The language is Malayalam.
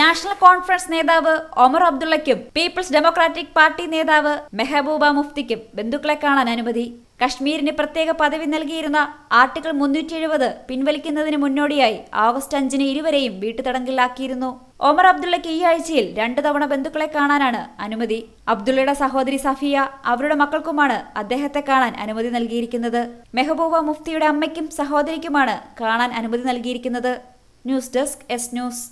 നാഷണൽ കോൺഫറൻസ് നേതാവ് ഒമർ അബ്ദുള്ളയ്ക്കും പീപ്പിൾസ് ഡെമോക്രാറ്റിക് പാർട്ടി നേതാവ് മെഹബൂബ മുഫ്തിക്കും ബന്ധുക്കളെ കാണാൻ അനുമതി. കശ്മീരിന് പ്രത്യേക പദവി നൽകിയിരുന്ന ആർട്ടിക്കിൾ മുന്നൂറ്റി എഴുപത് പിൻവലിക്കുന്നതിന് മുന്നോടിയായി ആഗസ്റ്റ് അഞ്ചിന് ഇരുവരെയും വീട്ടുതടങ്കലിലാക്കിയിരുന്നു. ഒമർ അബ്ദുള്ളയ്ക്ക് ഈ ആഴ്ചയിൽ രണ്ടു തവണ ബന്ധുക്കളെ കാണാനാണ് അനുമതി. അബ്ദുള്ളയുടെ സഹോദരി സഫിയ അവരുടെ മക്കൾക്കുമാണ് അദ്ദേഹത്തെ കാണാൻ അനുമതി നൽകിയിരിക്കുന്നത്. മെഹബൂബ മുഫ്തിയുടെ അമ്മയ്ക്കും സഹോദരിക്കുമാണ് കാണാൻ അനുമതി നൽകിയിരിക്കുന്നത്. News desk S news.